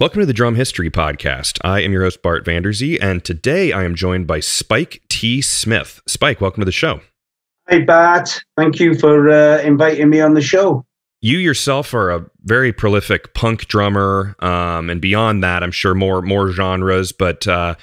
Welcome to the Drum History Podcast. I am your host, Bart Vanderzee, and today I am joined by Spike T. Smith. Spike, welcome to the show. Hey, Bart. Thank you for uh, inviting me on the show. You yourself are a very prolific punk drummer, um, and beyond that, I'm sure more more genres. But uh,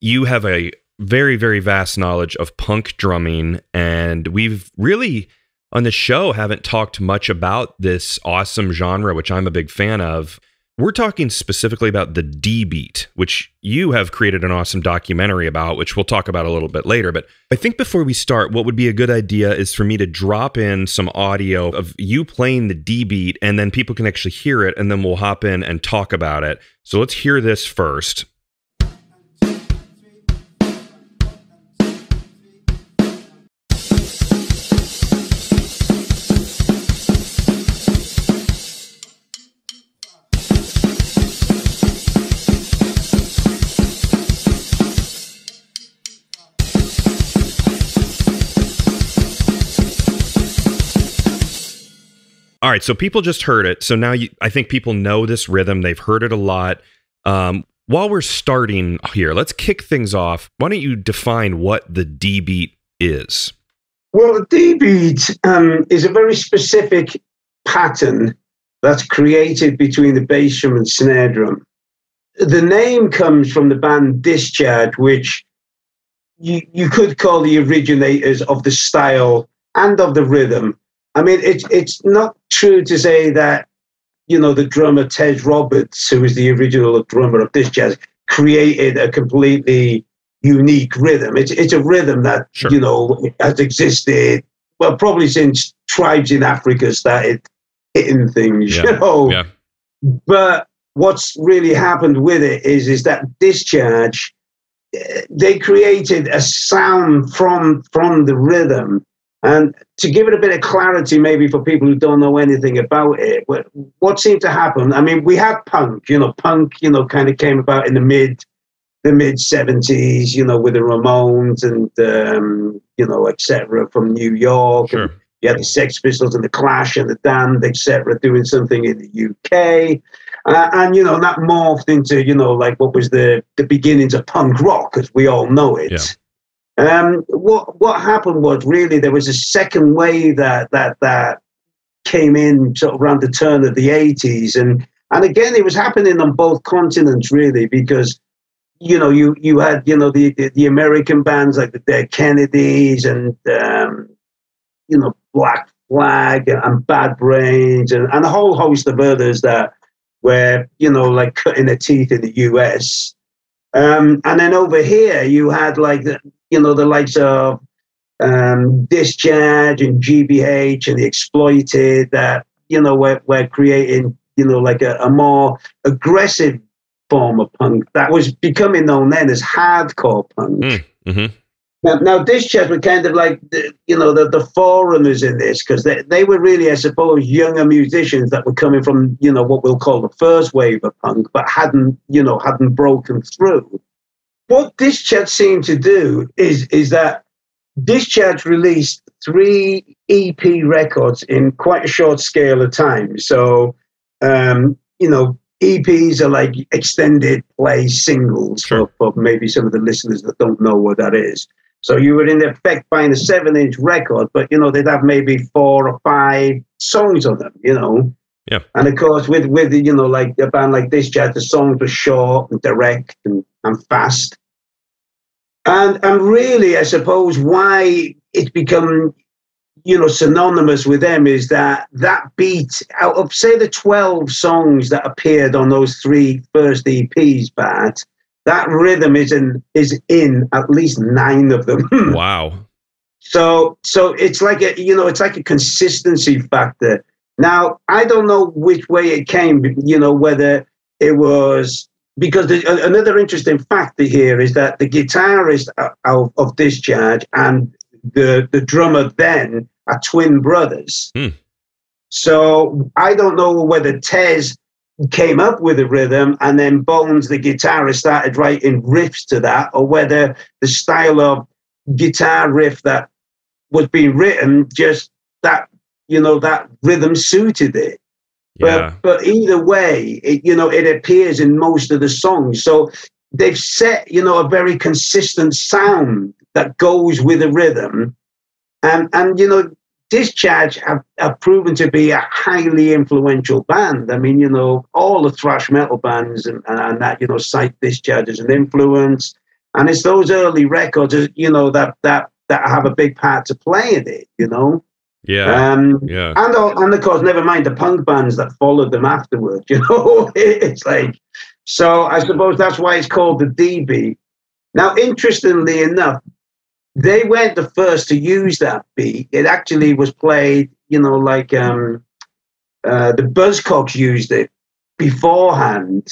you have a very very vast knowledge of punk drumming, and we've really on the show haven't talked much about this awesome genre, which I'm a big fan of. We're talking specifically about the D beat, which you have created an awesome documentary about, which we'll talk about a little bit later. But I think before we start, what would be a good idea is for me to drop in some audio of you playing the D beat, and then people can actually hear it, and then we'll hop in and talk about it. So let's hear this first. All right, so people just heard it. So now you, I think people know this rhythm. They've heard it a lot. Um, while we're starting here, let's kick things off. Why don't you define what the D beat is? Well, the D beat um, is a very specific pattern that's created between the bass drum and snare drum. The name comes from the band Discharge, which you, you could call the originators of the style and of the rhythm. I mean, it's it's not true to say that you know the drummer Tez Roberts, who is the original drummer of Discharge, created a completely unique rhythm. It's it's a rhythm that sure. you know has existed well probably since tribes in Africa started hitting things. Yeah. You know, yeah. but what's really happened with it is is that Discharge eh, they created a sound from from the rhythm and to give it a bit of clarity, maybe for people who don't know anything about it, what seemed to happen? I mean, we had punk, you know, punk, you know, kind of came about in the mid, the mid seventies, you know, with the Ramones and um, you know, etc. from New York. Sure. And you had the Sex Pistols and the Clash and the Damned, etc. doing something in the UK. Uh, and you know that morphed into you know like what was the the beginnings of punk rock as we all know it. Yeah um, what what happened was really there was a second wave that that that came in sort of around the turn of the 80s and and again it was happening on both continents really because you know you you had you know the the, the American bands like the Dead Kennedys and um, you know Black Flag and Bad Brains and, and a whole host of others that were you know like cutting their teeth in the US um, and then over here, you had like you know, the likes of um, Discharge and GBH and the Exploited that, you know, we're, we're creating, you know, like a, a more aggressive form of punk that was becoming known then as hardcore punk. Mm, mm-hmm. Now, now Discharge were kind of like, the, you know, the, the forerunners in this because they, they were really, I suppose, younger musicians that were coming from, you know, what we'll call the first wave of punk, but hadn't, you know, hadn't broken through. What Discharge seemed to do is, is that Discharge released three EP records in quite a short scale of time. So, um, you know, EPs are like extended play singles sure. for, for maybe some of the listeners that don't know what that is. So you were in effect buying a seven inch record, but you know, they'd have maybe four or five songs on them, you know. Yeah. And of course with with you know, like a band like Discharge, the songs were short and direct and, and fast. And and really I suppose why it's become you know synonymous with them is that that beat out of say the 12 songs that appeared on those three first EPs, but that rhythm is in is in at least nine of them. wow. So so it's like a you know it's like a consistency factor. Now I don't know which way it came. You know whether it was because the, another interesting factor here is that the guitarist of, of Discharge and the the drummer then are twin brothers. Hmm. So I don't know whether Tez came up with a rhythm and then Bones, the guitarist, started writing riffs to that, or whether the style of guitar riff that was being written just that you know that rhythm suited it. Yeah. But, but either way, it, you know, it appears in most of the songs. So they've set, you know, a very consistent sound that goes with the rhythm. And, and you know, Discharge have, have proven to be a highly influential band. I mean, you know, all the thrash metal bands and, and that, you know, cite Discharge as an influence. And it's those early records, you know, that that that have a big part to play in it, you know. Yeah. Um, yeah. And, and of course, never mind the punk bands that followed them afterwards. You know, it's like so. I suppose that's why it's called the D beat. Now, interestingly enough, they weren't the first to use that beat. It actually was played, you know, like um, uh, the Buzzcocks used it beforehand.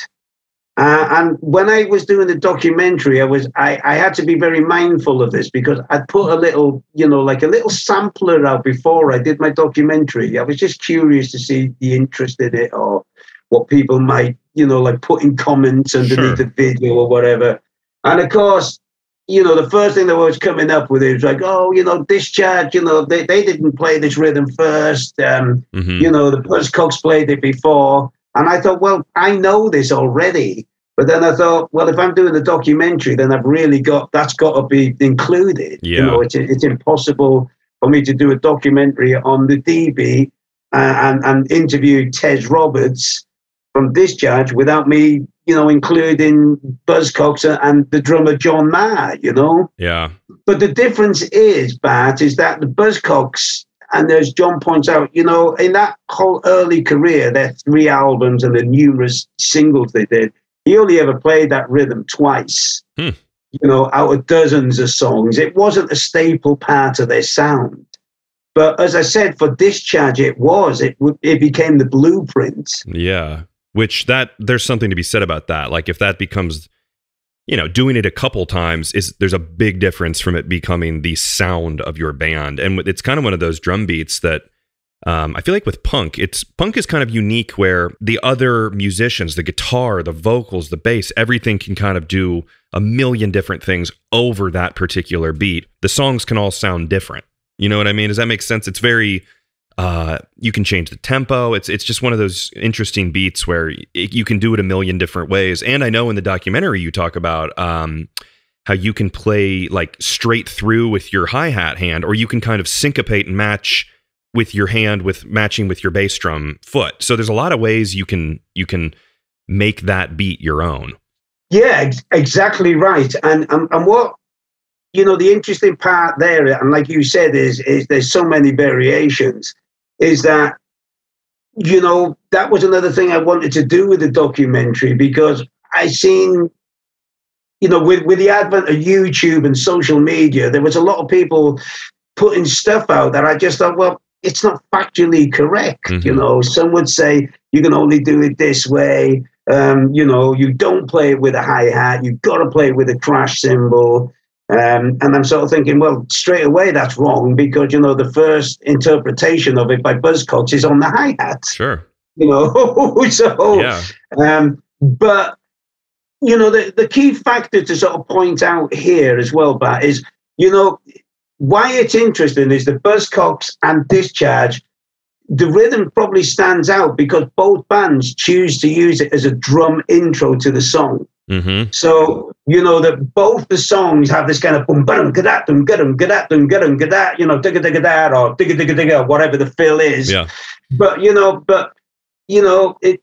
Uh, and when I was doing the documentary, I was I, I had to be very mindful of this because I'd put a little, you know, like a little sampler out before I did my documentary. I was just curious to see the interest in it or what people might, you know, like put in comments underneath Sure. the video or whatever. And of course, you know, the first thing that was coming up with it was like, oh, you know, discharge, you know, they, they didn't play this rhythm first. Um, Mhm. you know, the Buzzcocks played it before. And I thought, well, I know this already. But then I thought, well, if I'm doing the documentary, then I've really got that's got to be included. Yeah. You know, it's it's impossible for me to do a documentary on the D beat uh, and and interview Tez Roberts from Discharge without me, you know, including Buzzcocks and- and the drummer John Maher. You know. Yeah. But the difference is, Bart, is that the Buzzcocks, and as John points out, you know, in that whole early career, their three albums and the numerous singles they did, he only ever played that rhythm twice. Hmm. You know, out of dozens of songs, it wasn't a staple part of their sound. But as I said, for Discharge, it was. It. It became the blueprint. Yeah. Which that there's something to be said about that. Like if that becomes you know, doing it a couple times is there's a big difference from it becoming the sound of your band. And it's kind of one of those drum beats that um, I feel like with punk, it's punk is kind of unique where the other musicians, the guitar, the vocals, the bass, everything can kind of do a million different things over that particular beat. The songs can all sound different. You know what I mean? Does that make sense? It's very uh, you can change the tempo. It's it's just one of those interesting beats where it, you can do it a million different ways. And I know in the documentary you talk about um, how you can play like straight through with your hi hat hand, or you can kind of syncopate and match with your hand with matching with your bass drum foot. So there's a lot of ways you can you can make that beat your own. Yeah, ex- exactly right. And, and and what you know, the interesting part there, and like you said, is is there's so many variations. Is that you know that was another thing I wanted to do with the documentary because I seen you know with with the advent of YouTube and social media, there was a lot of people putting stuff out that I just thought, well, it's not factually correct. You Mhm. know, some would say you can only do it this way. Um, you know, you don't play it with a hi hat. You've got to play it with a crash cymbal. Um, and I'm sort of thinking, well, straight away that's wrong because you know the first interpretation of it by Buzzcocks is on the hi hat. Sure. You know, so Yeah. um, but you know, the, the key factor to sort of point out here as well, Bart, is you know why it's interesting is the Buzzcocks and Discharge. The rhythm probably stands out because both bands choose to use it as a drum intro to the song. Mm-hmm. So you know that both the songs have this kind of boom, boom, gadat, dum, gadum, gadat, dum, gadum, gadat, you know, digga digga dat or digga digga digga, whatever the fill is Yeah. but you know, but you know, it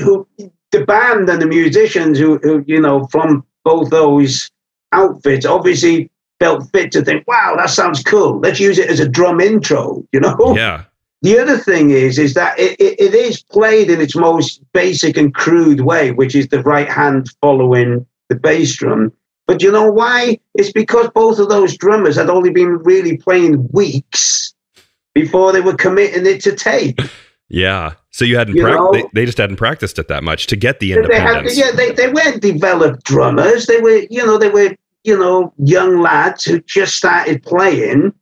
who the band and the musicians who, who you know from both those outfits obviously felt fit to think, wow, that sounds cool. Let's use it as a drum intro. You know. Yeah. The other thing is, is that it, it, it is played in its most basic and crude way, which is the right hand following the bass drum. But you know why? It's because both of those drummers had only been really playing weeks before they were committing it to tape. Yeah. So you hadn't You know- they, they just hadn't practiced it that much to get the They had, independence. yeah, they, they weren't developed drummers. They were, you know, they were, you know, young lads who just started playing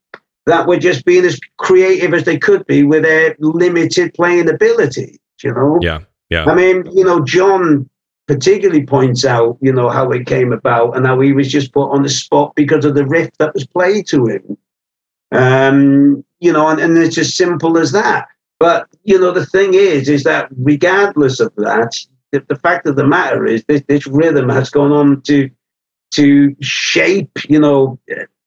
that were just being as creative as they could be with their limited playing ability. You know. Yeah. Yeah. I mean, you know, John particularly points out, you know, how it came about and how he was just put on the spot because of the riff that was played to him. Um, you know, and, and it's as simple as that. But you know, the thing is, is that regardless of that, the, the fact of the matter is this, this rhythm has gone on to to shape, you know,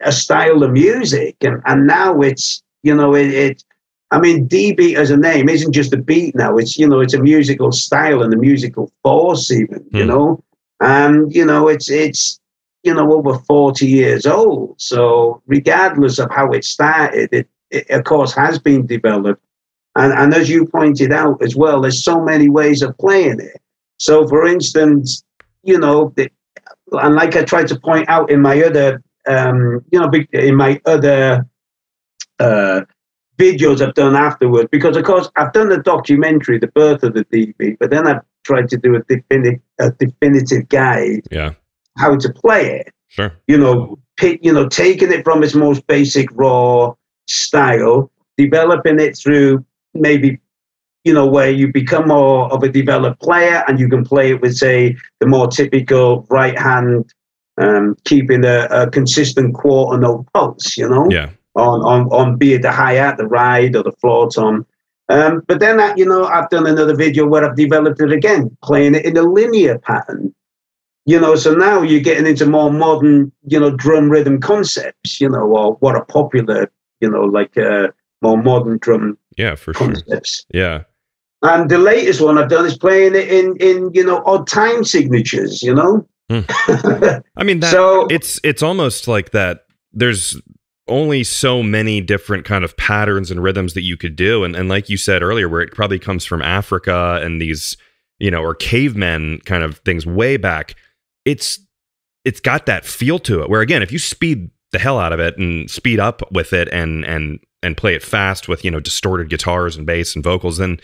a style of music, and and now it's you know it. it I mean, D beat as a name isn't just a beat now. It's you know, it's a musical style and a musical force, even you Hmm. know, and you know, it's it's you know over forty years old. So regardless of how it started, it, it of course has been developed, and and as you pointed out as well, there's so many ways of playing it. So, for instance, you know, the, and like I tried to point out in my other, um, you know, in my other uh, videos I've done afterwards, because of course I've done the documentary, The Birth of the D beat, but then I've tried to do a, defini- a definitive guide Yeah. how to play it. Sure. You know, pick, you know, taking it from its most basic raw style, developing it through maybe you know, where you become more of a developed player and you can play it with, say, the more typical right hand, um, keeping a, a consistent quarter note pulse, you know, Yeah. on, on, on be it the hi hat, the ride, or the floor tom. Um, but then, you know, I've done another video where I've developed it again, playing it in a linear pattern. You know, so now you're getting into more modern, you know, drum rhythm concepts, you know, or what are popular, you know, like uh, more modern drum Yeah, for sure. concepts. Yeah. And the latest one I've done is playing it in, in you know, odd time signatures, you know? Hmm. I mean that so, it's it's almost like that there's only so many different kind of patterns and rhythms that you could do. And and like you said earlier where it probably comes from Africa and these you know or cavemen kind of things way back it's it's got that feel to it where again if you speed the hell out of it and speed up with it and and and play it fast with you know distorted guitars and bass and vocals then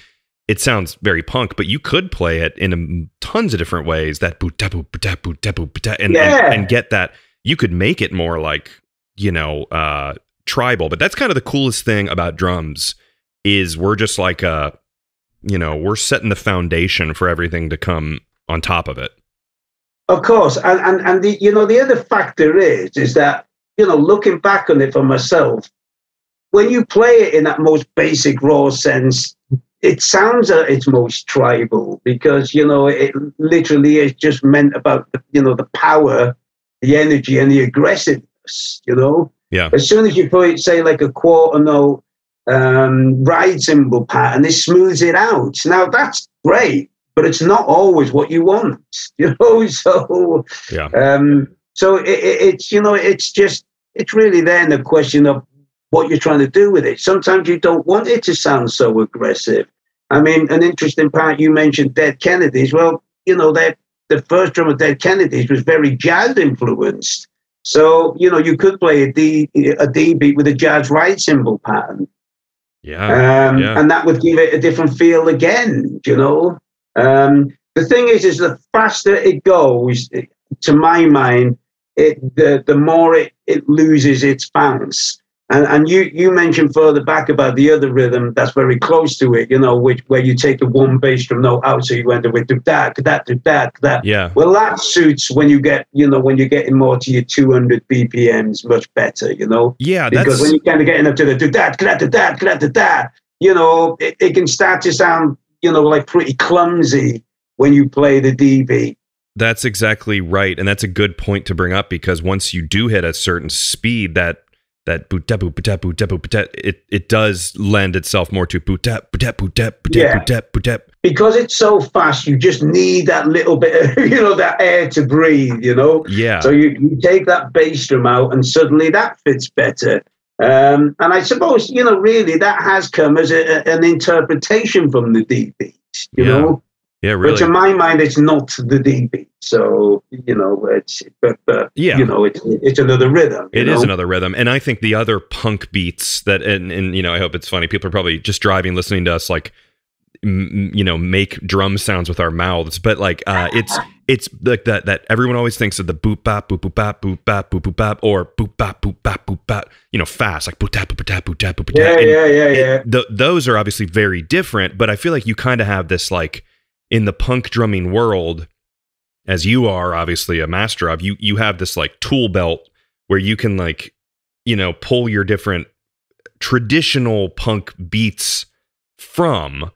it sounds very punk, but you could play it in a, tons of different ways. That boot da boot da boot da boot da, and, Yeah. and and get that. You could make it more like you know uh, tribal, but that's kind of the coolest thing about drums is we're just like a you know we're setting the foundation for everything to come on top of it. of course, and, and, and the, you know, the other factor is, is that, you know, looking back on it for myself, when you play it in that most basic raw sense, it sounds at its most tribal because, you know, it literally is just meant about, you know, the power, the energy, and the aggressiveness, you know? Yeah. As soon as you put, say, like a quarter note um, ride cymbal pattern, it smooths it out. Now, that's great, but it's not always what you want, you know? So, Yeah. um, so it, it, it's, you know, it's just, it's really then a question of what you're trying to do with it. Sometimes you don't want it to sound so aggressive. I mean, an interesting part you mentioned Dead Kennedys. Well, you know, that the first drum of Dead Kennedys was very jazz influenced. So, you know, you could play a D a D beat with a jazz right cymbal pattern. Yeah. Um, yeah. and that would give it a different feel again, you know. Um, the thing is, is the faster it goes, it- to my mind, it the the more it, it loses its bounce. And and you you mentioned further back about the other rhythm that's very close to it, you know, which where you take the one bass drum note out, so you end up with do that, that, do that, that. yeah. Well, that suits when you get, you know, when you're getting more to your 200 BPMs, much better, you know Yeah. because when you're kind of getting up to the do that, da da da da, you know, it, it can start to sound, you know, like pretty clumsy when you play the D beat. That's exactly right, and that's a good point to bring up because once you do hit a certain speed, that that boot da boot da boot da boot da, it it does lend itself more to boot da boot da boot da boot da boot da boot da. Because it's so fast, you just need that little bit of, you know, that air to breathe, you know. Yeah, So you, you take that bass drum out, and suddenly that fits better. Um, and I suppose, you know, really that has come as a, a- an interpretation from the D beat, you Yeah, know. Yeah, But to really. my mind, it's not the D beat. So you know, it's but, but Yeah. you know, it's it's another rhythm. It is know? another rhythm, and I think the other punk beats that, and, and you know, I hope it's funny. People are probably just driving, listening to us, like, m- you know, make drum sounds with our mouths, but like, uh, it's it's like that that everyone always thinks of the boop bap boop boop bap boop bap boop boop bap or boop bap boop bap boop bap, you know, fast like boop tap boop tap boop tap boop tap. Yeah, yeah, yeah, it- yeah. th- those are obviously very different, but I feel like you kind of have this like in the punk drumming world, as you are obviously a master of, you you have this like tool belt where you can like you know pull your different traditional punk beats from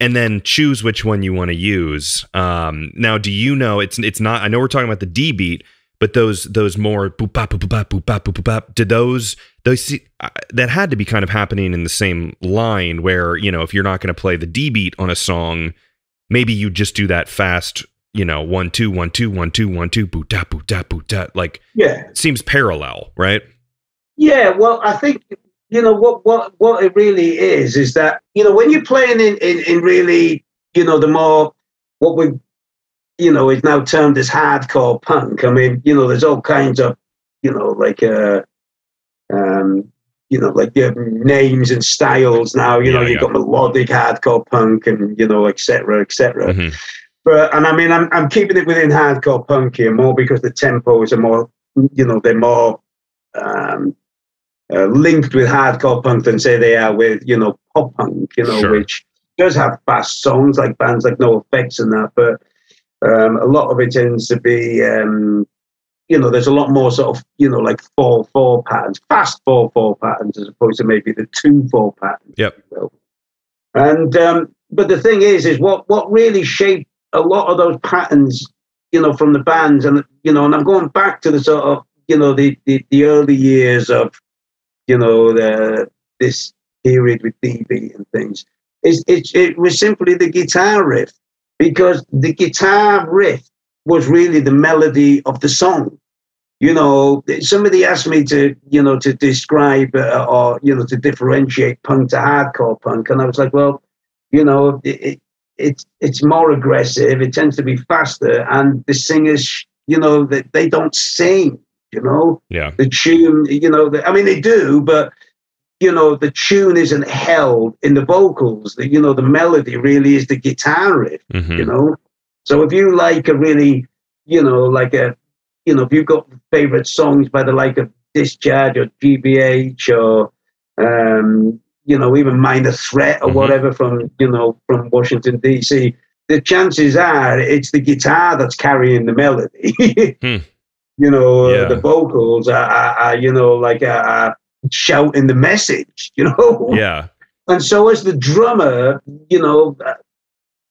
and then choose which one you want to use. Um, now, do you know it's it's not? I know we're talking about the D beat, but those those more boop bop boop bop boop bop boop bop. Did those those uh, that had to be kind of happening in the same line where you know if you're not going to play the D beat on a song, maybe you just do that fast. You know, one two one two one two one two boot da boot da boot da. Like yeah, seems parallel, right? Yeah, well, I think you know what what what it really is is that you know when you're playing in in, in really you know the more what we you know is now termed as hardcore punk. I mean, you know, there's all kinds of you know like uh um you know like you names and styles now. You yeah, know, you've yeah. got melodic hardcore punk and you know etc. etc. Mm-hmm. But and I mean, I'm I'm keeping it within hardcore punk here more because the tempos are more you know they're more um, uh, linked with hardcore punk than say they are with you know pop punk, you know, sure. which does have fast songs like bands like NOFX and that, but um, a lot of it tends to be, um, you know, there's a lot more sort of you know like four four patterns, fast four four patterns as opposed to maybe the two four patterns. Yep. And um, but the thing is, is what what really shaped a lot of those patterns, you know, from the bands, and you know, and I'm going back to the sort of you know the the, the early years of you know, the, this period with D beat and things. It, it, it was simply the guitar riff because the guitar riff was really the melody of the song. You know, somebody asked me to, you know, to describe uh, or, you know, to differentiate punk to hardcore punk. And I was like, well, you know, it, it, it's, it's more aggressive. It tends to be faster. And the singers, you know, they, they don't sing you know yeah the tune you know the, i mean they do but you know the tune isn't held in the vocals the, you know the melody really is the guitar riff mm-hmm. you know so if you like a really you know like a you know if you've got favorite songs by the like of discharge or gbh or um you know even minor threat or mm-hmm. whatever from you know from washington dc the chances are it's the guitar that's carrying the melody hmm you know, yeah. the vocals are, are, are, you know, like are, shouting the message, you know? Yeah. And so as the drummer, you know,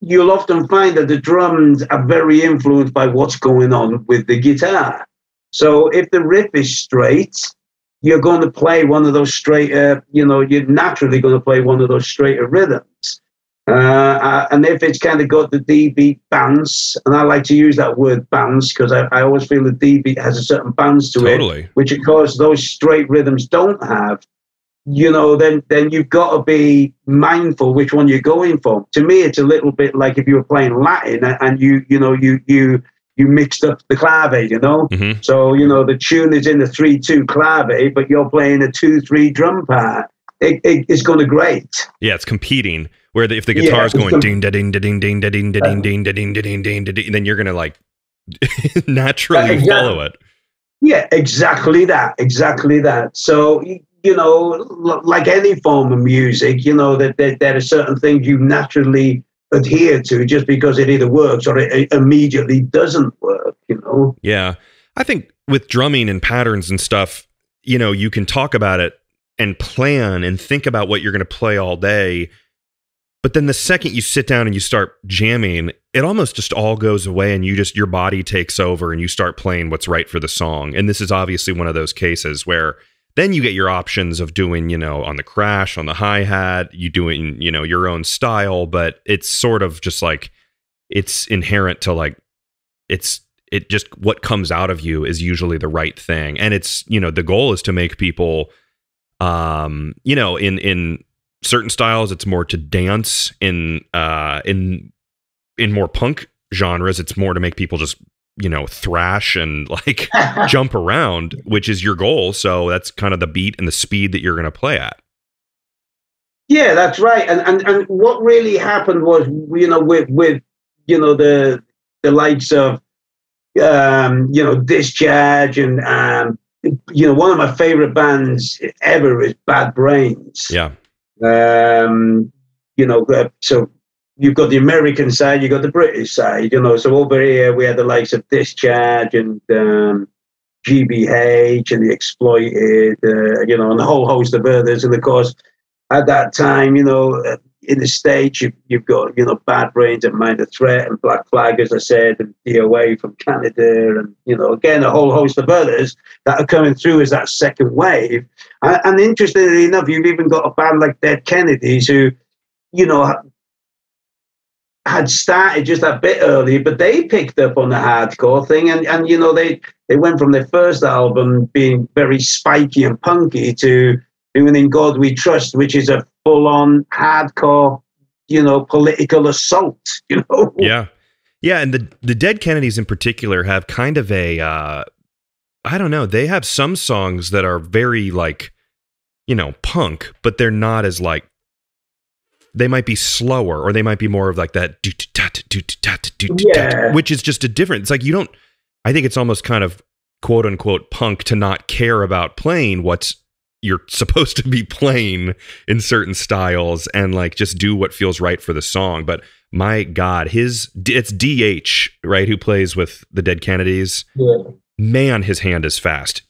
you'll often find that the drums are very influenced by what's going on with the guitar. So if the riff is straight, you're going to play one of those straighter, you know, you're naturally going to play one of those straighter rhythms. Uh, uh, and if it's kind of got the D beat bounce, and I like to use that word bounce because I, I, always feel the D beat has a certain bounce to totally. it, which of course those straight rhythms don't have. You know, then then you've got to be mindful which one you're going for. To me, it's a little bit like if you were playing Latin and you you know you you you mixed up the clave, you know. Mm-hmm. So you know the tune is in the three two clave, but you're playing a two three drum part. It, it, it's going to great. Yeah, it's competing where the, if the guitar is going ding da ding da ding ding da ding da ding ding da ding da ding ding da ding, then you're gonna like naturally follow it. Yeah, exactly that. Exactly that. So you know, like any form of music, you know that there, there are certain things you naturally adhere to just because it either works or it immediately doesn't work. You know. Yeah, I think with drumming and patterns and stuff, you know, you can talk about it and plan and think about what you're going to play all day but then the second you sit down and you start jamming, it almost just all goes away and you just, your body takes over and you start playing what's right for the song. And this is obviously one of those cases where then you get your options of doing, you know, on the crash, on the hi hat, you doing, you know, your own style, but it's sort of just like, it's inherent to like, it's, it just, what comes out of you is usually the right thing. And it's, you know, the goal is to make people, um, you know, in, in, certain styles it's more to dance in uh in in more punk genres it's more to make people just you know thrash and like jump around which is your goal. So that's kind of the beat and the speed that you're going to play at. Yeah that's right. And, and and what really happened was you know with with you know the the likes of um you know discharge and um you know one of my favorite bands ever is bad brains. Yeah. Um, you know, so you've got the American side, you've got the British side, you know. So over here we had the likes of Discharge and um, GBH and the Exploited, uh, you know, and a whole host of others. And of course, at that time, you know, in the States, you, you've got, you know, Bad Brains and Minor Threat and Black Flag, as I said, and DOA from Canada, and, you know, again, a whole host of others that are coming through as that second wave. And, and interestingly enough, you've even got a band like Dead Kennedys who, you know, had started just a bit earlier, but they picked up on the hardcore thing, and and you know they they went from their first album being very spiky and punky to doing "In God We Trust," which is a full on hardcore, you know, political assault. You know, yeah, yeah, and the the Dead Kennedys in particular have kind of a uh, I don't know, they have some songs that are very like you know punk, but they're not as like they might be slower or they might be more of like that yeah. which is just a different it's like you don't i think it's almost kind of quote unquote punk to not care about playing what's you're supposed to be playing in certain styles and like just do what feels right for the song. But my god his it's dh right who plays with the dead kennedys. Yeah man, his hand is fast.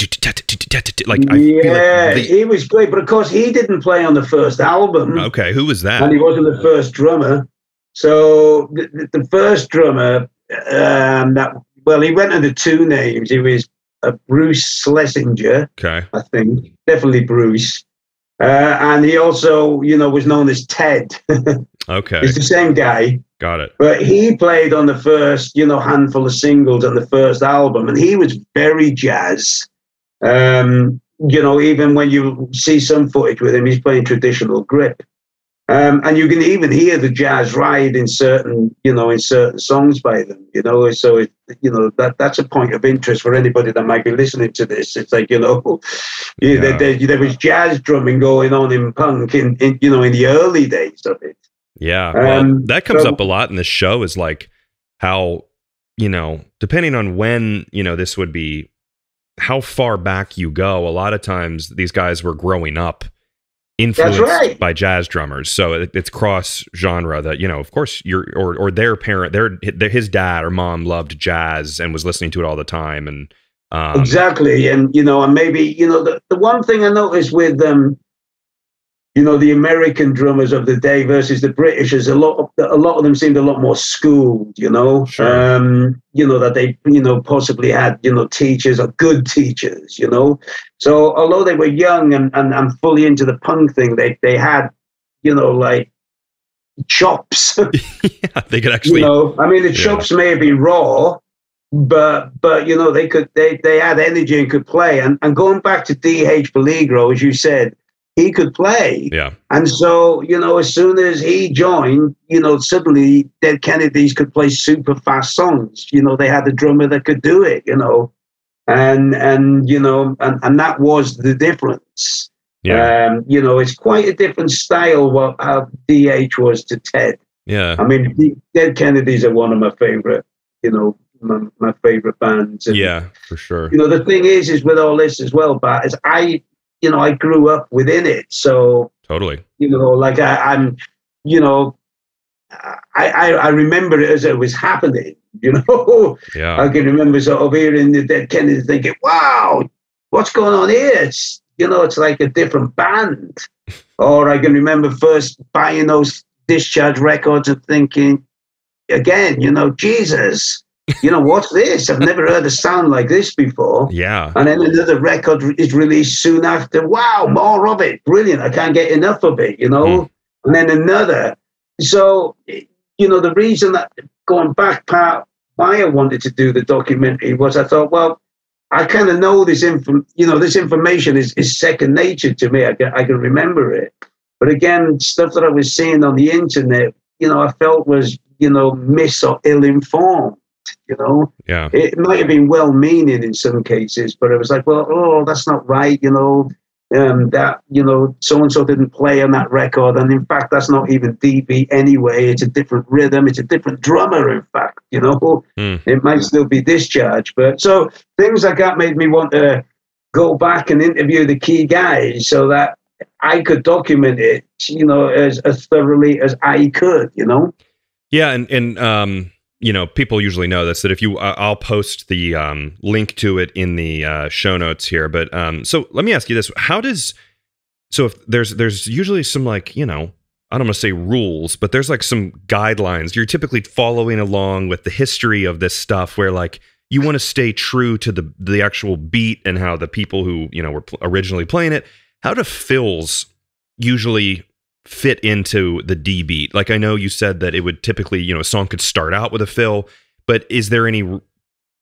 Like I yeah, like the, he was great, but of course he didn't play on the first album. Okay, who was that? And he wasn't the first drummer. So the, the first drummer, um, that well, he went under two names. He was uh, Bruce Schlesinger. Okay, I think definitely Bruce. Uh, and he also, you know, was known as Ted. okay, it's the same guy. Got it. But he played on the first, you know, handful of singles on the first album, and he was very jazz. Um, you know, even when you see some footage with him, he's playing traditional grip. Um, and you can even hear the jazz ride in certain, you know, in certain songs by them. You know, so it, you know that that's a point of interest for anybody that might be listening to this. It's like you know, yeah. there, there, there, was jazz drumming going on in punk in, in you know in the early days of it. Yeah. Well, um, that comes so, up a lot in the show is like how, you know, depending on when, you know, this would be, how far back you go, a lot of times these guys were growing up influenced right. by jazz drummers. So it, it's cross genre that, you know, of course, your or, or their parent, their, their, his dad or mom loved jazz and was listening to it all the time. And, um, exactly. And, you know, and maybe, you know, the, the one thing I noticed with them, um, you know, the American drummers of the day versus the Britishers, a lot of a lot of them seemed a lot more schooled, you know. Sure. Um, you know, that they, you know, possibly had, you know, teachers or good teachers, you know. So although they were young and, and, and fully into the punk thing, they they had, you know, like chops. yeah, they could actually you know, I mean the yeah. chops may have been raw, but but you know, they could they they had energy and could play. And and going back to DH Peligro, as you said, he could play. Yeah. And so, you know, as soon as he joined, you know, suddenly Dead Kennedys could play super fast songs. You know, they had a drummer that could do it, you know. And and you know, and, and that was the difference. Yeah. Um, you know, it's quite a different style what how DH was to Ted. Yeah. I mean, Dead Kennedys are one of my favorite, you know, my, my favorite bands. And, yeah, for sure. You know, the thing is, is with all this as well, but is I you know, I grew up within it. So totally, you know, like I, am you know, I, I, I remember it as it was happening. You know, yeah, I can remember sort of hearing the Dead Kennedys thinking, "Wow, what's going on here?" It's you know, it's like a different band. or I can remember first buying those discharge records and thinking, again, you know, Jesus, you know, what's this? I've never heard a sound like this before. Yeah. And then another record is released soon after. Wow, more of it. Brilliant. I can't get enough of it, you know? Mm. And then another. So, you know, the reason that going back Bart why I wanted to do the documentary was I thought, well, I kind of know this info, you know, this information is, is second nature to me. I can, I can remember it. But again, stuff that I was seeing on the internet, you know, I felt was, you know, mis or ill informed you know? Yeah. It might have been well meaning in some cases but it was like well oh that's not right you know? Um, that you know so and so didn't play on that record and in fact that's not even d beat anyway. It's a different rhythm. It's a different drummer in fact you know? Mm. it might still be discharge but so things like that made me want to go back and interview the key guys so that i could document it you know as, as thoroughly as i could you know? Yeah and and um you know, people usually know this that if you, uh, I'll post the um, link to it in the uh, show notes here. But um, so let me ask you this: How does so if there's there's usually some like you know I don't want to say rules, but there's like some guidelines. You're typically following along with the history of this stuff where like you want to stay true to the the actual beat and how the people who, you know, were pl- originally playing it. How do fills usually fit into the D beat? Like I know you said that it would typically, you know, a song could start out with a fill, but is there any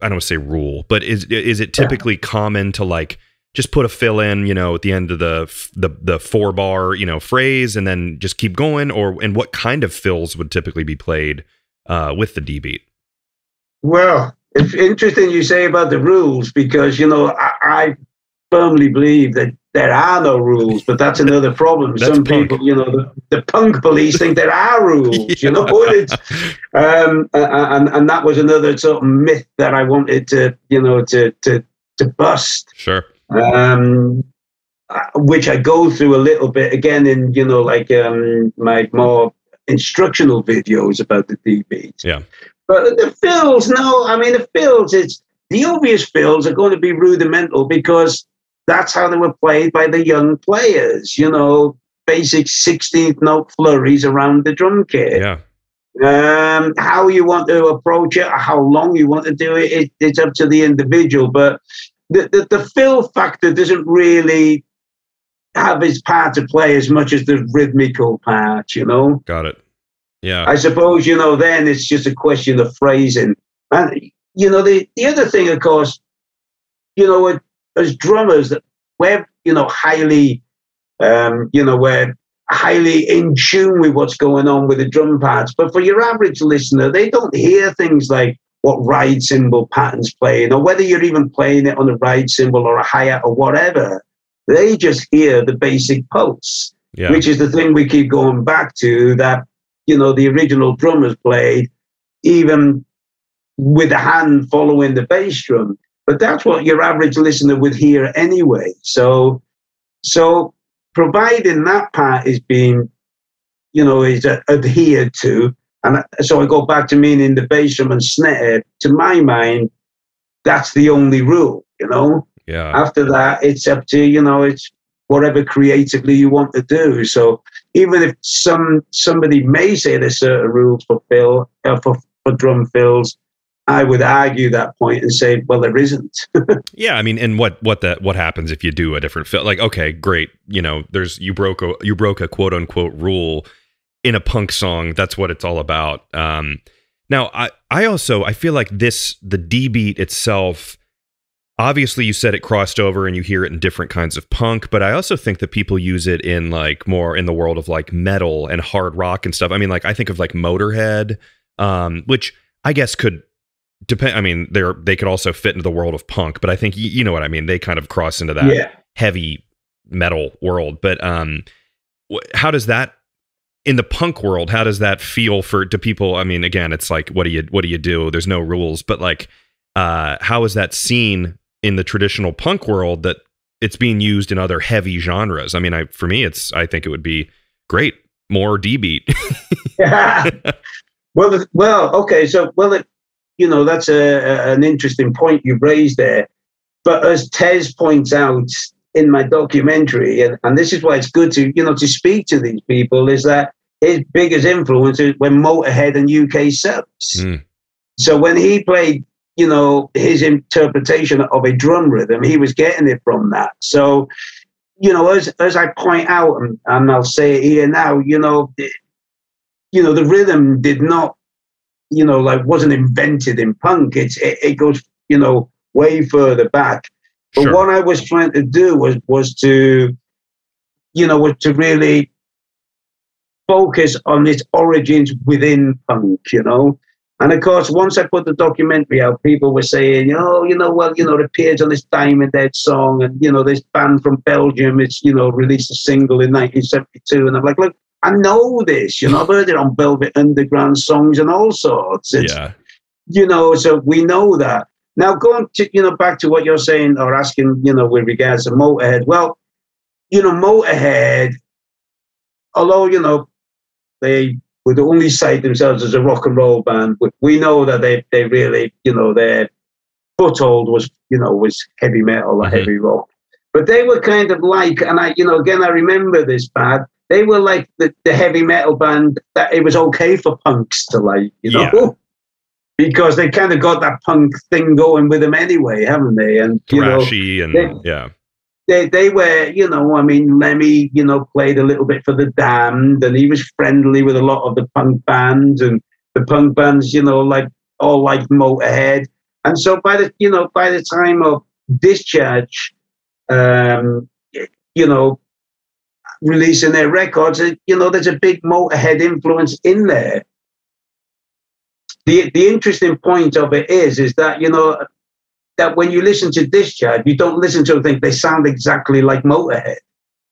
I don't want to say rule, but is is it typically yeah. common to like just put a fill in, you know, at the end of the the the four bar, you know, phrase, and then just keep going, or and what kind of fills would typically be played uh, with the D beat? Well, it's interesting you say about the rules because you know I, I firmly believe that there are no rules, but that's another problem. that's Some punk. people, you know, the, the punk police think there are rules, yeah. you know, it's, um, and and that was another sort of myth that I wanted to, you know, to to to bust. Sure um, which I go through a little bit again in you know like um, my more instructional videos about the D beats. Yeah. But the fills, no, I mean the fills. It's the obvious fills are going to be rudimental because that's how they were played by the young players. You know, basic 16th note flurries around the drum kit. Yeah. Um, how you want to approach it, how long you want to do it, it, it's up to the individual. But the, the, the fill factor doesn't really have its part to play as much as the rhythmical part, you know? Got it. Yeah. I suppose, you know, then it's just a question of phrasing. And, you know, the, the other thing, of course, you know, as drummers, that we're, you know, highly, um, you know, we're highly in tune with what's going on with the drum parts. But for your average listener, they don't hear things like, what ride cymbal patterns playing, or whether you're even playing it on a ride cymbal or a hi hat or whatever. They just hear the basic pulse, yeah. which is the thing we keep going back to that, you know, the original drummers played, even with the hand following the bass drum. But that's what your average listener would hear anyway. So, so providing that part is being, you know, is adhered to, and so I go back to meaning the bass drum and snare. To my mind, that's the only rule, you know? Yeah. After that, it's up to, you know, it's whatever creatively you want to do. So even if some somebody may say there's certain rules for fill, uh, for, for drum fills, I would argue that point and say, well, there isn't. yeah, I mean, and what what that what happens if you do a different fill? Like, okay, great, you know, there's you broke a you broke a quote unquote rule in a punk song. That's what it's all about. Um, now, I I also I feel like this the D beat itself. Obviously, you said it crossed over, and you hear it in different kinds of punk. But I also think that people use it in like more in the world of like metal and hard rock and stuff. I mean, like I think of like Motorhead, um, which I guess could depend. I mean, they're they could also fit into the world of punk, but I think you, you know what I mean. They kind of cross into that yeah. heavy metal world. But um, how does that in the punk world, how does that feel for to people? I mean, again, it's like what do you what do you do? There's no rules, but like, uh, how is that seen in the traditional punk world that it's being used in other heavy genres? I mean, I for me, it's I think it would be great more D beat. yeah. Well, well, okay, so well, it, you know, that's a, a, an interesting point you've raised there. But as Tez points out in my documentary, and, and this is why it's good to, you know, to speak to these people, is that his biggest influence is when Motorhead and UK subs. Mm. So when he played, you know, his interpretation of a drum rhythm, he was getting it from that. So, you know, as as I point out, and, and I'll say it here now, you know, you know, the rhythm did not, you know, like wasn't invented in punk. It's it, it goes, you know, way further back. But Sure. what I was trying to do was was to, you know, was to really focus on its origins within punk, you know. And of course, once I put the documentary out, people were saying, oh, you know, well, you know, it appears on this Diamond Head song, and you know, this band from Belgium, it's you know, released a single in 1972, and I'm like, look, I know this, you know, I've heard it on Velvet Underground songs and all sorts. It's, yeah, you know, so we know that. Now, going to, you know, back to what you're saying or asking, you know, with regards to Motorhead, well, you know, Motorhead, although, you know, they would only cite themselves as a rock and roll band, we- we know that they, they really, you know, their foothold was, you know, was heavy metal or Mhm. heavy rock. But they were kind of like, and I, you know, again, I remember this bad. They were like the, the heavy metal band that it was okay for punks to like, you know. Yeah. Because they kind of got that punk thing going with them anyway, haven't they? And you know, and they- yeah. they they were, you know, I mean, Lemmy, you know, played a little bit for the Damned, and he was friendly with a lot of the punk bands, and the punk bands, you know, like all like Motorhead, and so by the, you know, by the time of Discharge, um, you know, releasing their records, uh, you know, there's a big Motorhead influence in there. The the interesting point of it is, is that you know that when you listen to Discharge, you don't listen to them think they sound exactly like Motorhead.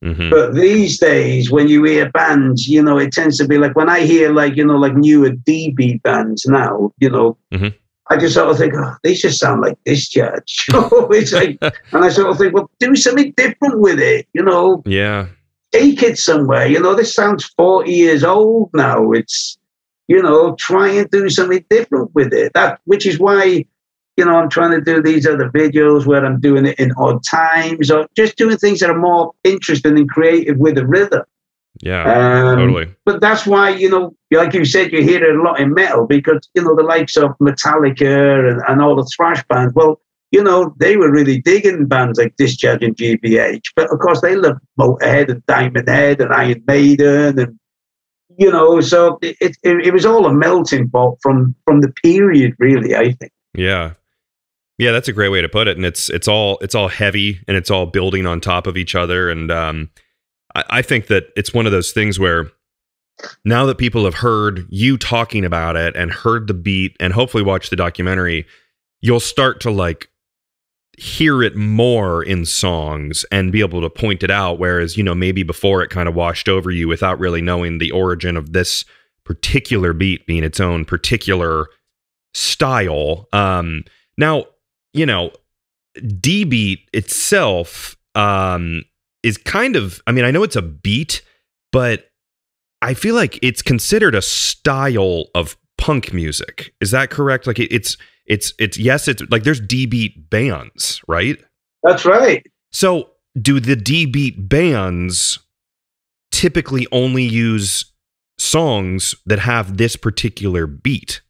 hmm But these days, when you hear bands, you know, it tends to be like when I hear like, you know, like newer D beat bands now, you know, Mhm. I just sort of think, oh, they just sound like Discharge. it's like, and I sort of think, well, do something different with it, you know, Yeah. Take it somewhere. You know, this sounds 40 years old now. It's, you know, try and do something different with it. That, which is why, you know, I'm trying to do these other videos where I'm doing it in odd times or just doing things that are more interesting and creative with the rhythm. Yeah. Um, totally. But that's why, you know, like you said, you hear it a lot in metal because, you know, the likes of Metallica and, and all the thrash bands, well, you know, they were really digging bands like Discharge and GBH. But of course, they loved Motorhead and Diamond Head and Iron Maiden and, you know, so it, it, it was all a melting pot from, from the period, really, I think. Yeah. Yeah, that's a great way to put it. And it's it's all it's all heavy and it's all building on top of each other. And um I, I think that it's one of those things where now that people have heard you talking about it and heard the beat and hopefully watch the documentary, you'll start to like hear it more in songs and be able to point it out. Whereas, you know, maybe before it kind of washed over you without really knowing the origin of this particular beat being its own particular style. Um now, you know, D beat itself um, is kind of, I mean, I know it's a beat, but I feel like it's considered a style of punk music. Is that correct? Like it, it's, it's, it's, yes, it's like there's D beat bands, right? That's right. So do the D beat bands typically only use songs that have this particular beat?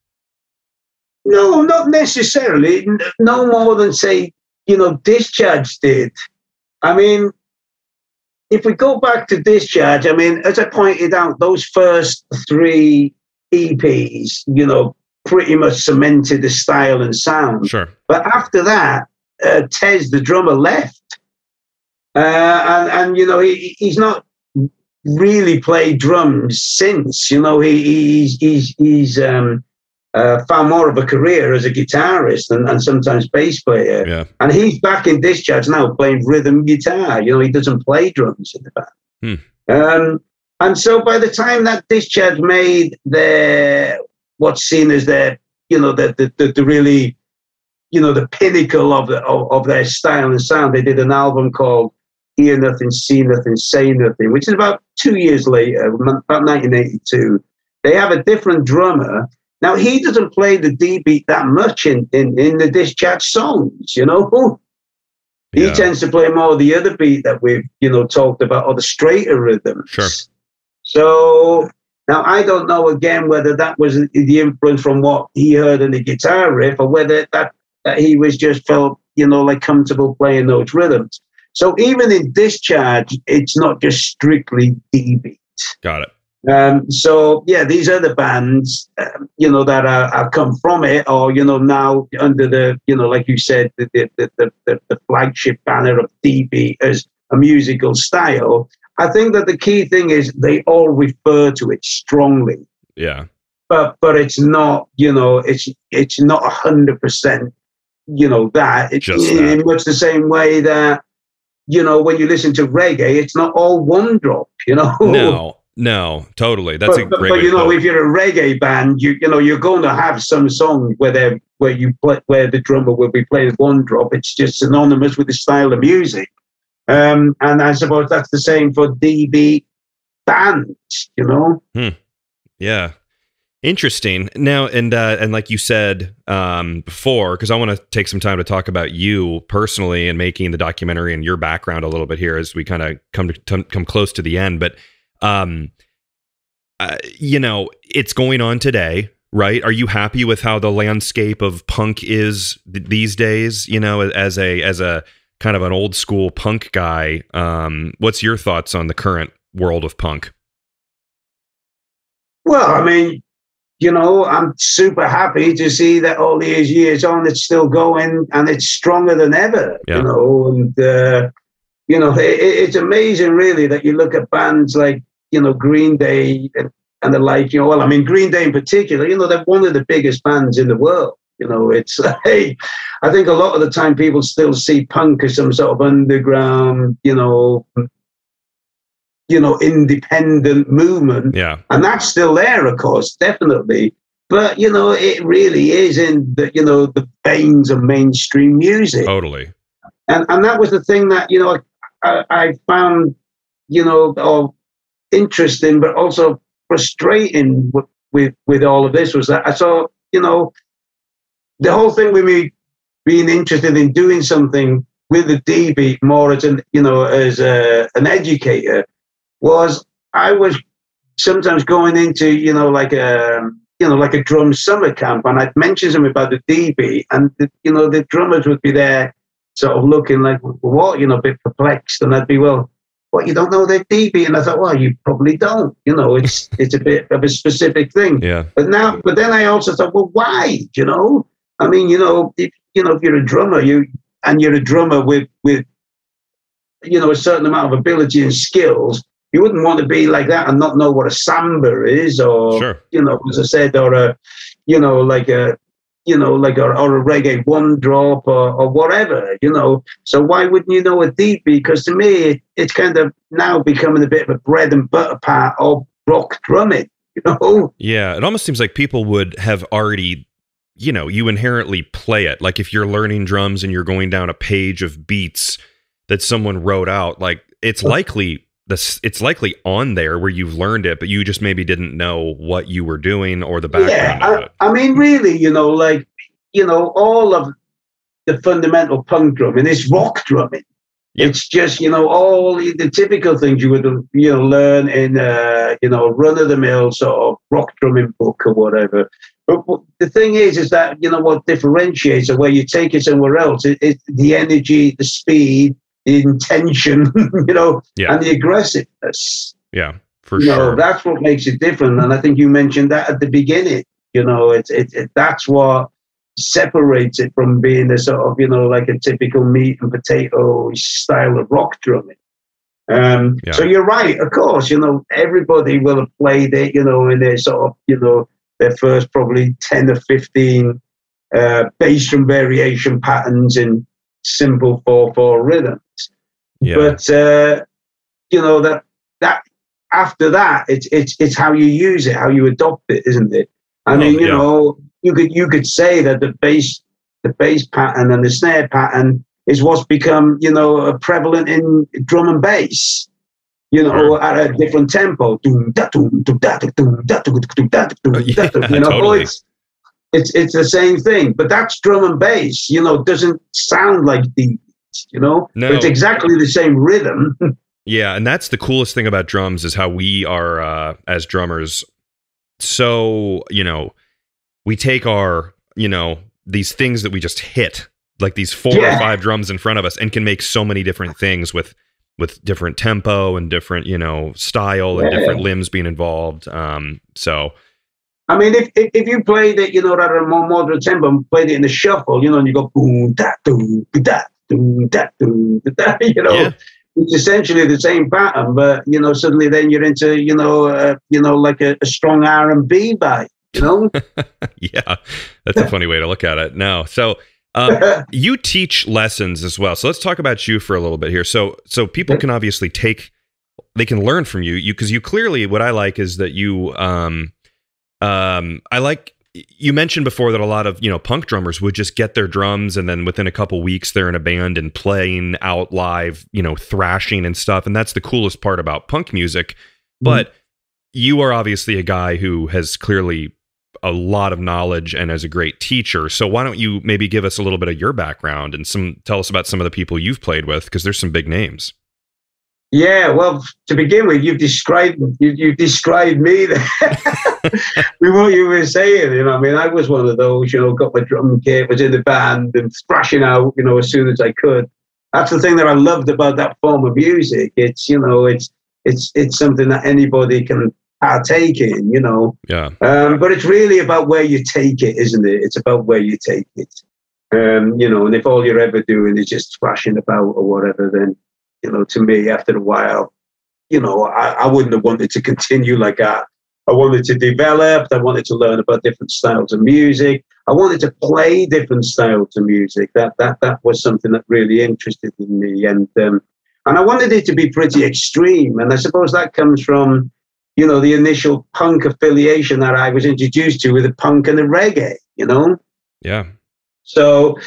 No, not necessarily. No more than say, you know, Discharge did. I mean, if we go back to Discharge, I mean, as I pointed out, those first three EPs, you know, pretty much cemented the style and sound. Sure. But after that, uh, Tez, the drummer, left. Uh, and, and, you know, he, he's not really played drums since. You know, he, he's, he's, he's um, uh, found more of a career as a guitarist and, and sometimes bass player. Yeah. And he's back in Discharge now playing rhythm guitar. You know, he doesn't play drums in the band. Um, and so by the time that Discharge made their, what's seen as their, you know, the, the, the, the really, you know, the pinnacle of, the, of, of their style and sound, they did an album called Hear Nothing, See Nothing, Say Nothing, which is about two years later, about 1982. They have a different drummer. Now, he doesn't play the D beat that much in, in, in the Discharge songs, you know? He Yeah. tends to play more of the other beat that we've, you know, talked about, or the straighter rhythms. Sure. So now I don't know again whether that was the influence from what he heard in the guitar riff, or whether that, that he was just felt, you know, like comfortable playing those rhythms. So even in Discharge, it's not just strictly D beat. Got it. Um, so yeah, these other bands, um, you know, that are, are come from it, or you know, now under the, you know, like you said, the the the, the, the flagship banner of D beat as a musical style. I think that the key thing is they all refer to it strongly, Yeah. but but it's not, you know, it's it's not a hundred percent, you know, that. It's Just in, that. in much the same way that. You know, when you listen to reggae, it's not all one drop. You know, No, no, totally. That's but, a but- great but you know, if you're a reggae band, you you know you're going to have some song where they where you play where the drummer will be playing one drop. It's just synonymous with the style of music. Um, and I suppose that's the same for D beat bands. You know, Yeah. Interesting. Now and uh and like you said um before cuz I want to take some time to talk about you personally and making the documentary and your background a little bit here as we kind of come to come come close to the end, but Um, uh, you know, it's going on today, right? Are you happy with how the landscape of punk is th- these days? You know, as a as a kind of an old school punk guy, um, what's your thoughts on the current world of punk? Well, I mean, you know, I'm super happy to see that all these years on, it's still going and it's stronger than ever. Yeah. You know, and uh, you know, it, it's amazing, really, that you look at bands like you know Green Day and, and the like. You know, well, I mean, Green Day in particular. You know, they're one of the biggest bands in the world. You know, it's like I think a lot of the time people still see punk as some sort of underground, you know, you know, independent movement. Yeah. And that's still there, of course, definitely. But, you know, it really is in the, you know, the veins of mainstream music. Totally. And and that was the thing that, you know, I, I found, you know, all interesting, but also frustrating with, with, with all of this was that I saw, you know, the whole thing with me being interested in doing something with the D beat more as an, you know, as a, an educator was I was sometimes going into, you know, like a, you know, like a drum summer camp, and I'd mention something about the D beat and the, you know, the drummers would be there, sort of looking like what, you know, a bit perplexed, and I'd be, well, what you don't know the D beat, and I thought, well, you probably don't, you know, it's it's a bit of a specific thing. Yeah. But now, but then I also thought, well, why? You know, I mean, you know, if you know, if you're a drummer, you and you're a drummer with with you know a certain amount of ability and skills, you wouldn't want to be like that and not know what a samba is, or Sure. you know, as I said, or a you know, like a you know, like a, or a reggae one drop or, or whatever, you know. So why wouldn't you know a D beat? Because to me, it, it's kind of now becoming a bit of a bread and butter part of rock drumming, you know. Yeah, it almost seems like people would have already, you know, you inherently play it. Like if you're learning drums and you're going down a page of beats that someone wrote out, like it's likely this it's likely on there where you've learned it, but you just maybe didn't know what you were doing or the background of Yeah, it. I, I mean, really, you know, like you know, all of the fundamental punk drumming is rock drumming. It's just you know all the, the typical things you would you know learn in uh, you know run of the mill sort of rock drumming book or whatever. But what- the thing is, is that you know what differentiates it where you take it somewhere else. It, it, the energy, the speed, the intention, you know, Yeah. and the aggressiveness. Yeah, for you know, sure. that's what makes it different. And I think you mentioned that at the beginning. You know, it's it, it that's what separates it from being a sort of you know like a typical meat and potato style of rock drumming. Um, Yeah. So you're right, of course. You know, everybody will have played it. You know, in their sort of you know their first probably ten or fifteen uh, bass drum variation patterns in simple four four rhythms. yeah. But uh, you know that that after that, it's it's it's how you use it, how you adopt it, isn't it? I mean, you yeah. know, you could you could say that the bass the bass pattern and the snare pattern is what's become you know uh, prevalent in drum and bass. You know, at a different tempo. You know, totally. it's it's it's the same thing, but that's drum and bass. You know, doesn't sound like the you know, No. it's exactly the same rhythm. Yeah, and that's the coolest thing about drums is how we are uh, as drummers. So you know, we take our you know these things that we just hit, like these four or five drums in front of us, and can make so many different things with with different tempo and different you know style and Yeah. different limbs being involved. Um, so I mean, if, if if you play it, you know, at a more moderate tempo, and played it in the shuffle, you know, and you go boom da boom da boom da boom da, you know, Yeah. it's essentially the same pattern, but you know, suddenly then you're into, you know, uh, you know, like a, a strong R and B vibe, you know. yeah, that's a funny way to look at it. No, so. Um, you teach lessons as well. So let's talk about you for a little bit here. So so people can obviously take they can learn from you. You because you clearly what I like is that you um um I like you mentioned before that a lot of you know punk drummers would just get their drums and then within a couple weeks they're in a band and playing out live you know thrashing and stuff and that's the coolest part about punk music but you are obviously a guy who has clearly a lot of knowledge and as a great teacher. So why don't you maybe give us a little bit of your background and some tell us about some of the people you've played with because there's some big names. Yeah, well, to begin with, you've described you, you described me with what you were saying. You know, I mean, I was one of those. You know, got my drum kit, was in the band, and thrashing out. You know, as soon as I could. That's the thing that I loved about that form of music. It's you know, it's it's it's something that anybody can partake it, You know. Yeah. Um, but it's really about where you take it, isn't it? It's about where you take it. Um, you know, and if all you're ever doing is just thrashing about or whatever, then you know, to me, after a while, you know, I, I wouldn't have wanted to continue like that. I wanted to develop. I wanted to learn about different styles of music. I wanted to play different styles of music. That that that was something that really interested in me, and um, and I wanted it to be pretty extreme. And I suppose that comes from, you know, the initial punk affiliation that I was introduced to with the punk and the reggae. You know. Yeah. So,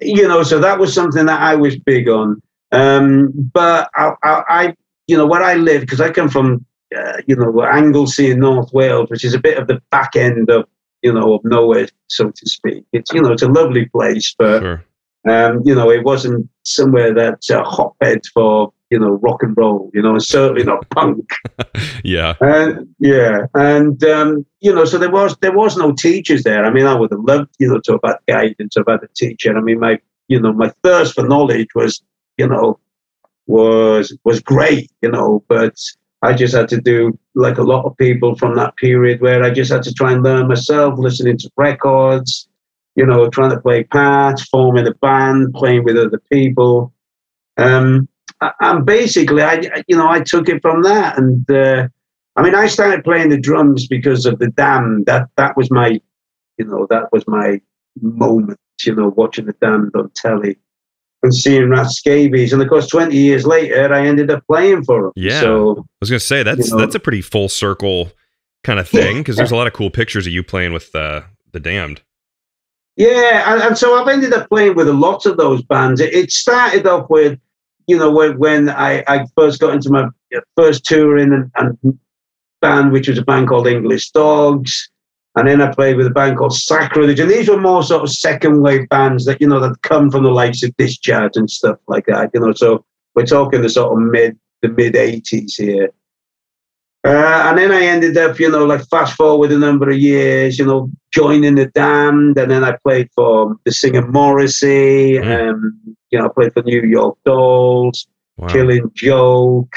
you know, so that was something that I was big on. Um, but I, I, I, you know, where I live, because I come from, uh, you know, Anglesey in North Wales, which is a bit of the back end of, you know, of nowhere, so to speak. It's, you know, it's a lovely place, but, Sure. um, you know, it wasn't somewhere that's a hotbed for, you know, rock and roll, you know, and certainly not punk. Yeah. And yeah, and um, you know, so there was there was no teachers there. I mean, I would have loved, you know, to have had guidance, to have had a teacher. I mean, my you know, my thirst for knowledge was, you know, was was great, you know, but I just had to do like a lot of people from that period where I just had to try and learn myself, listening to records, you know, trying to play parts, forming a band, playing with other people. Um, and basically, I, you know, I took it from that. And uh, I mean, I started playing the drums because of the Damned. That that was my, you know, that was my moment. You know, watching the Damned on telly and seeing Rat Scabies. And of course, twenty years later, I ended up playing for them. Yeah. So I was gonna say that's You know- that's a pretty full circle kind of thing because there's a lot of cool pictures of you playing with uh, the Damned. Yeah, and, and so I've ended up playing with a lot of those bands. It, it started off with, you know, when, when I, I first got into my first touring and, and band, which was a band called English Dogs. And then I played with a band called Sacrilege. And these were more sort of second wave bands that, you know, that come from the likes of Discharge and stuff like that, you know. So we're talking the sort of mid, the mid 80s here. Uh, and then I ended up, you know, like fast forward a number of years, you know, joining the Damned, and then I played for the singer Morrissey. Mm. Um, you know, I played for New York Dolls, Wow. Killing Joke.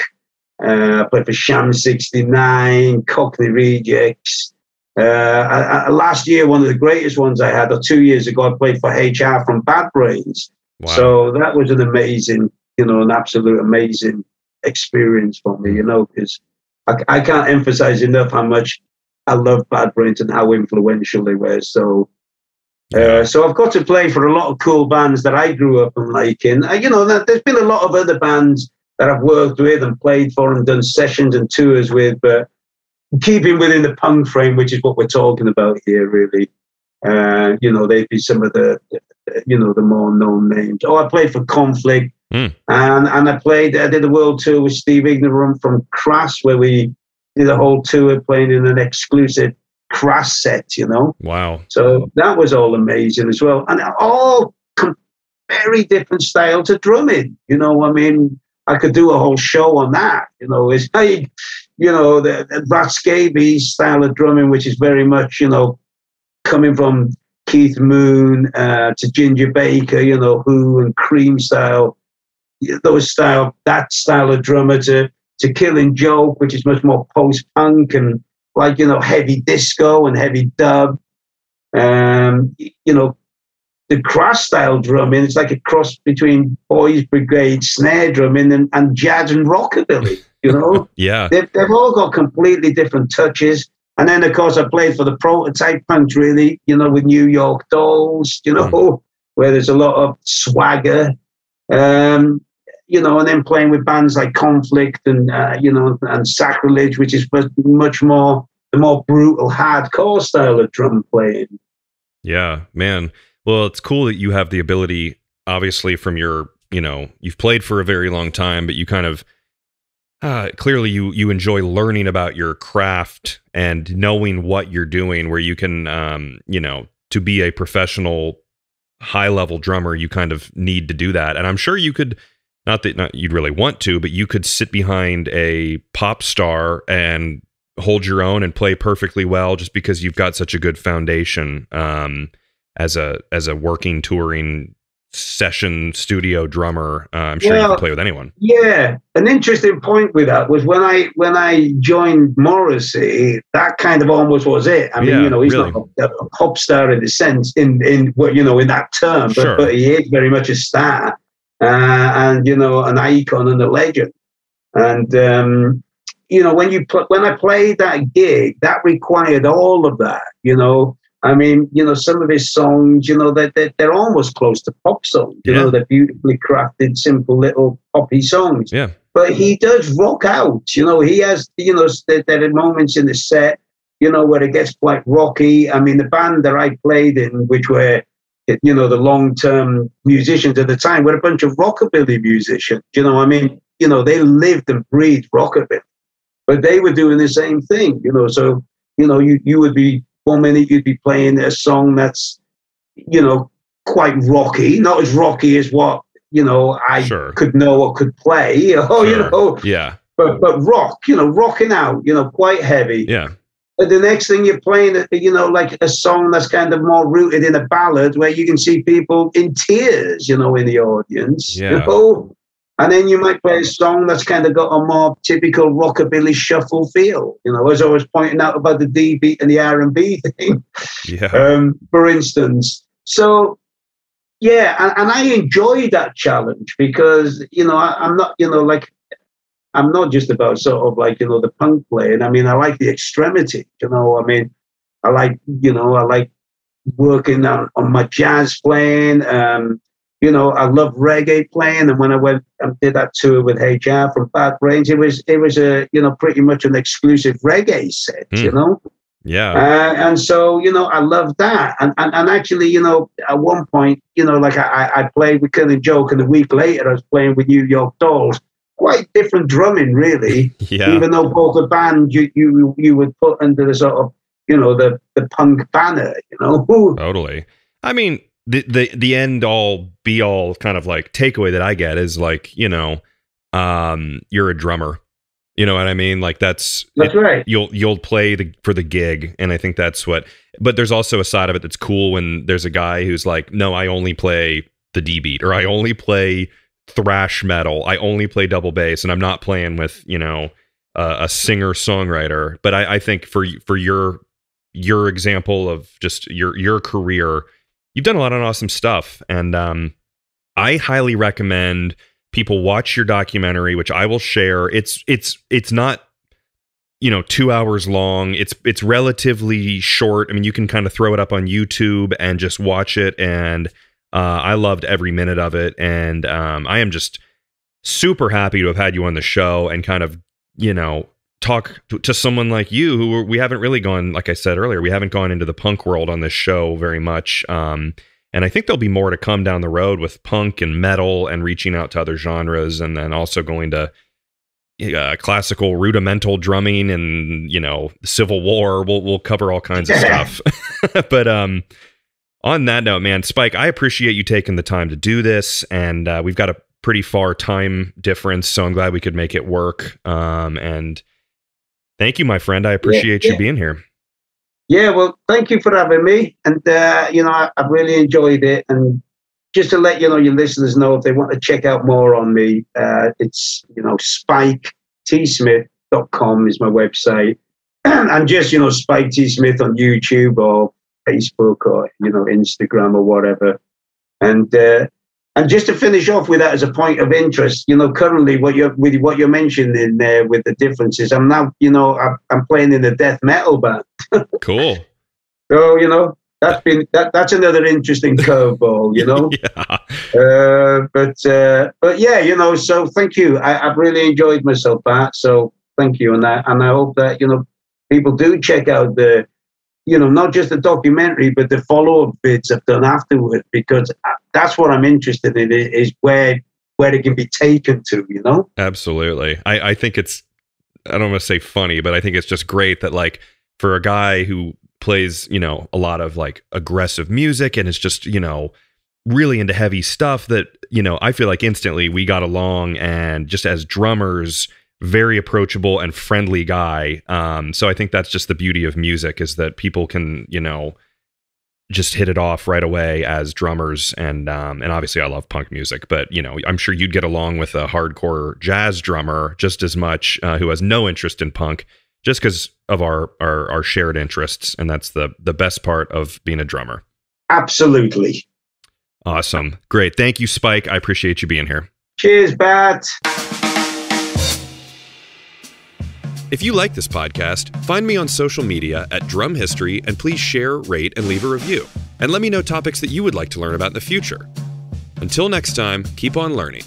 Uh, I played for Sham 69, Cockney Rejects. Uh, I, I, last year, one of the greatest ones I had, or two years ago, I played for HR from Bad Brains. Wow. So that was an amazing, you know, an absolute amazing experience for me, you know, because I, I can't emphasize enough how much I love Bad Brains and how influential they were. So, uh, so I've got to play for a lot of cool bands that I grew up and liking. Uh, you know, that, there's been a lot of other bands that I've worked with and played for and done sessions and tours with, but keeping within the punk frame, which is what we're talking about here, really. Uh, you know, they'd be some of the, you know, the more known names. Oh, I played for Conflict, Hmm. and and I played. I did a world tour with Steve Ignorant from Crass, where we did a whole tour playing in an exclusive Crass set. You know, wow. so that was all amazing as well, and all com- very different style to drumming. You know, I mean, I could do a whole show on that. You know, it's like, you know, the, the Rat Scabies style of drumming, which is very much, you know, coming from Keith Moon uh, to Ginger Baker, you know, Who and Cream style, those style, that style of drummer to to Killing Joke, which is much more post punk and like you know heavy disco and heavy dub. Um, you know, the Crass style drumming. It's like a cross between Boys Brigade snare drumming and, and jazz and rockabilly. You know, Yeah. they've, they've all got completely different touches. And then, of course, I played for the prototype punch, really, you know, with New York Dolls, you know, where there's a lot of swagger. Um, you know, and then playing with bands like Conflict and, uh, you know, and Sacrilege, which is much- much more, the more brutal, hardcore style of drum playing. Yeah, man. Well, it's cool that you have the ability, obviously, from your, you know, you've played for a very long time, but you kind of uh, clearly you you enjoy learning about your craft and knowing what you're doing. Where you can, um, you know, to be a professional, high level drummer, you kind of need to do that. And I'm sure you could not that not you'd really want to, but you could sit behind a pop star and hold your own and play perfectly well just because you've got such a good foundation um, as a as a working touring session studio drummer. Uh, I'm sure well, you can play with anyone. Yeah, an interesting point with that was when I when I joined Morrissey, that kind of almost was it. I mean, yeah, you know, he's really. not a, a, pop star in the sense in in what you know in that term, but, sure. but he is very much a star uh, and you know an icon and a legend. And um, you know when you pl- when I played that gig, that required all of that. You know, I mean, you know, some of his songs, you know, they're, they're, they're almost close to pop songs. You yeah. know, they're beautifully crafted, simple little poppy songs. Yeah. But he does rock out. You know, he has, you know, there, there are moments in the set, you know, where it gets quite rocky. I mean, the band that I played in, which were you know, the long-term musicians at the time were a bunch of rockabilly musicians. You know, I mean, you know, they lived and breathed rockabilly, but they were doing the same thing. You know, so you know, you you would be one minute you'd be playing a song that's, you know, quite rocky, not as rocky as what you know I sure. could know or could play. Or sure. you know, yeah. But but rock, you know, rocking out, you know, quite heavy. Yeah the next thing you're playing, you know, like a song that's kind of more rooted in a ballad where you can see people in tears, you know, in the audience. Yeah. You know? And then you might play a song that's kind of got a more typical rockabilly shuffle feel, you know, as I was pointing out about the D beat and the R and B thing, yeah. um, for instance. So, yeah, and, and I enjoy that challenge because you know I, I'm not, you know, like I'm not just about sort of like, you know, the punk playing. I mean, I like the extremity, you know, I mean, I like, you know, I like working on, on my jazz playing. Um, you know, I love reggae playing. And when I went and did that tour with HR from Bad Brains, it was, it was a, you know, pretty much an exclusive reggae set, mm. you know? Yeah. Uh, and so, you know, I love that. And, and, and actually, you know, at one point, you know, like I, I played with Killing Joke and a week later I was playing with New York Dolls quite different drumming, really. Yeah. Even though both the band you you you would put under the sort of you know the the punk banner, you know. Totally. I mean, the the the end all be all kind of like takeaway that I get is like you know, um, you're a drummer. You know what I mean? Like that's that's it, right. You'll you'll play the for the gig, and I think that's what. But there's also a side of it that's cool when there's a guy who's like, no, I only play the D beat, or I only play thrash metal. I only play double bass, and I'm not playing with you know uh, a singer songwriter. But I, I think for for your your example of just your your career, you've done a lot of awesome stuff, and um, I highly recommend people watch your documentary, which I will share. It's it's it's not you know two hours long it's it's relatively short i mean you can kind of throw it up on youtube and just watch it and uh, I loved every minute of it, and um, I am just super happy to have had you on the show and kind of you know talk to, to, someone like you who we haven't really gone like i said earlier we haven't gone into the punk world on this show very much um, and i think there'll be more to come down the road with punk and metal and reaching out to other genres and then also going to uh, classical rudimental drumming and you know civil war we'll, we'll cover all kinds of stuff but um on that note, man, Spike, I appreciate you taking the time to do this, and uh, we've got a pretty far time difference, so I'm glad we could make it work. Um, and thank you, my friend. I appreciate yeah, yeah. you being here. Yeah, well, thank you for having me, and uh, you know, I, have really enjoyed it. And just to let you know, your listeners know if they want to check out more on me, uh, it's you know, spiketsmith.com is my website, and just you know, Spike T Smith on YouTube or Facebook or you know Instagram or whatever. And uh, and just to finish off with that as a point of interest, you know, currently what you're with what you're mentioning there with the differences, I'm now you know I'm, I'm playing in a death metal band. cool. So you know that's been that, that's another interesting curveball, you know. yeah. Uh, but uh, but yeah, you know. So thank you. I, have really enjoyed myself, Bart. So thank you, and I and I hope that you know people do check out the you know, not just the documentary, but the follow-up vids I've done afterward, because that's what I'm interested in is where where it can be taken to, you know? Absolutely. I, I think it's I don't want to say funny, but I think it's just great that like for a guy who plays, you know, a lot of like aggressive music and it's just, you know, really into heavy stuff that, you know, I feel like instantly we got along and just as drummers, very approachable and friendly guy. Um, so I think that's just the beauty of music is that people can, you know, just hit it off right away as drummers and um, and obviously I love punk music, but you know I'm sure you'd get along with a hardcore jazz drummer just as much uh, who has no interest in punk, just because of our, our our shared interests, and that's the the best part of being a drummer. Absolutely. Awesome, great, thank you, Spike. I appreciate you being here. Cheers, Bart. If you like this podcast, find me on social media at Drum History and please share, rate, and leave a review. And let me know topics that you would like to learn about in the future. Until next time, keep on learning.